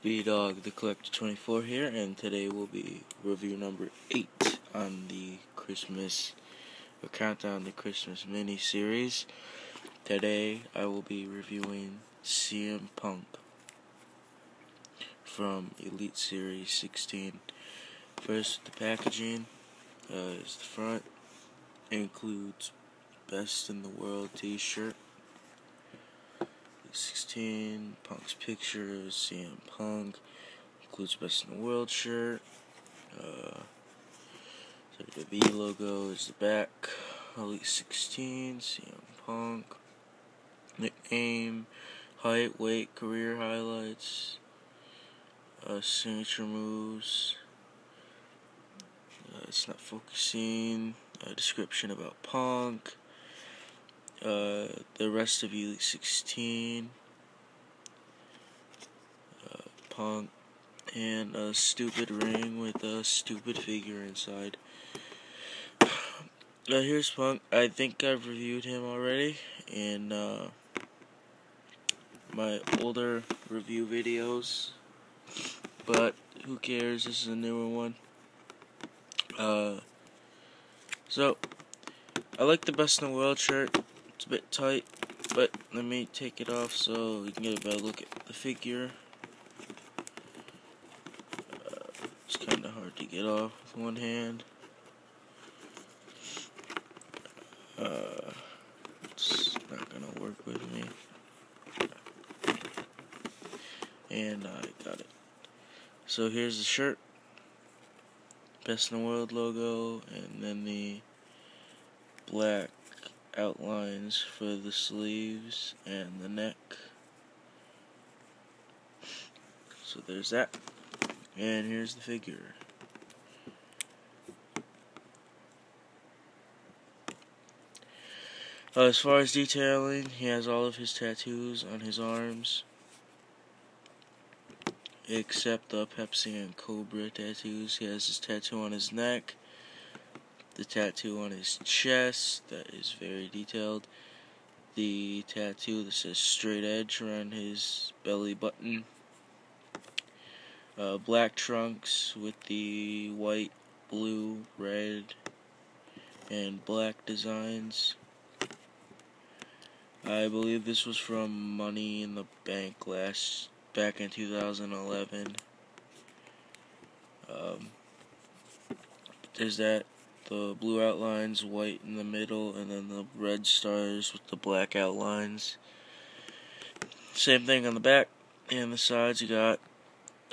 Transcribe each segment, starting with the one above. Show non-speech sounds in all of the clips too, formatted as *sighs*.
B Dog the Collector 24 here, and today will be review number 8 on the Christmas, or Countdown to Christmas mini series. Today I will be reviewing CM Punk from Elite Series 16. First, the packaging uh, is the front, it includes Best in the World t shirt. 16, Punk's pictures, CM Punk, includes Best in the World shirt, uh, WWE logo is the back, Elite 16, CM Punk, nickname, height, weight, career highlights, uh, signature moves, uh, it's not focusing, a description about Punk, uh, the rest of Elite 16, uh, Punk, and a stupid ring with a stupid figure inside. *sighs* Uh, here's Punk. I think I've reviewed him already in uh, my older review videos, but who cares? This is a newer one. Uh, so, I like the Best in the World shirt. It's a bit tight, but let me take it off so you can get a better look at the figure. Uh, it's kind of hard to get off with one hand. Uh, it's not gonna work with me. And I got it. So here's the shirt. Best in the World logo, and then the black outlines for the sleeves and the neck. So there's that. And here's the figure. Uh, as far as detailing, he has all of his tattoos on his arms. Except the Pepsi and Cobra tattoos. He has his tattoo on his neck the tattoo on his chest that is very detailed, the tattoo that says straight edge around his belly button, uh, black trunks with the white, blue, red, and black designs. I believe this was from Money in the Bank last back in 2011. Um, there's that the blue outlines, white in the middle, and then the red stars with the black outlines. Same thing on the back and the sides. You got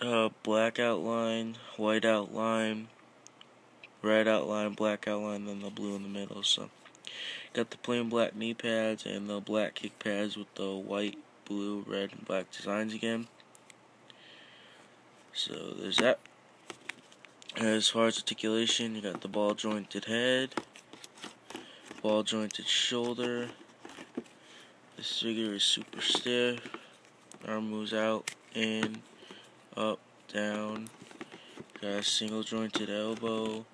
uh, black outline, white outline, red outline, black outline, then the blue in the middle. So, got the plain black knee pads and the black kick pads with the white, blue, red, and black designs again. So there's that. As far as articulation, you got the ball jointed head, ball jointed shoulder. This figure is super stiff. Arm moves out, in, up, down. Got a single jointed elbow.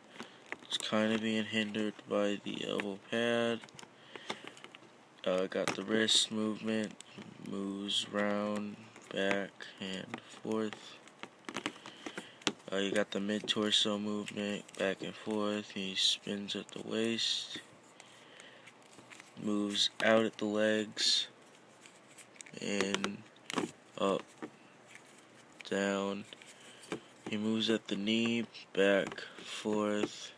It's kind of being hindered by the elbow pad. Uh, got the wrist movement, moves round, back, and forth. Uh, you got the mid torso movement back and forth. He spins at the waist, moves out at the legs, and up, down. He moves at the knee, back, forth.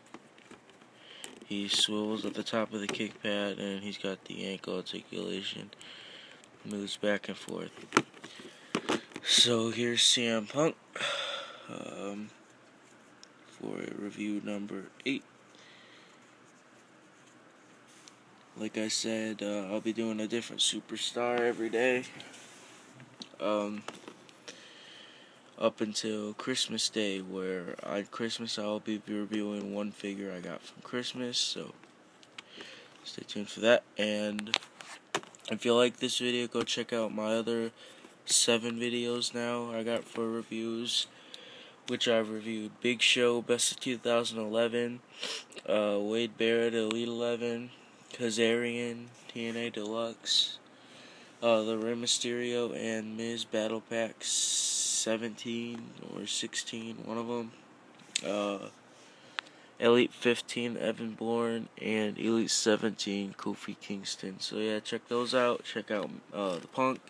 He swivels at the top of the kick pad, and he's got the ankle articulation. Moves back and forth. So here's CM Punk um, for review number 8. Like I said, uh, I'll be doing a different superstar every day. Um, up until Christmas Day, where on Christmas I'll be reviewing one figure I got from Christmas, so stay tuned for that. And if you like this video, go check out my other seven videos now I got for reviews which I've reviewed. Big Show, Best of 2011, uh, Wade Barrett, Elite 11, Kazarian, TNA Deluxe, uh, The Rey Mysterio, and Miz Battle Pack 17 or 16, one of them. Uh, Elite 15, Evan Bourne, and Elite 17, Kofi Kingston. So yeah, check those out. Check out uh, the Punk,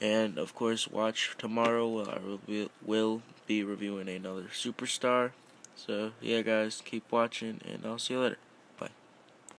and of course, watch tomorrow. I will will be reviewing another superstar. So yeah, guys, keep watching, and I'll see you later.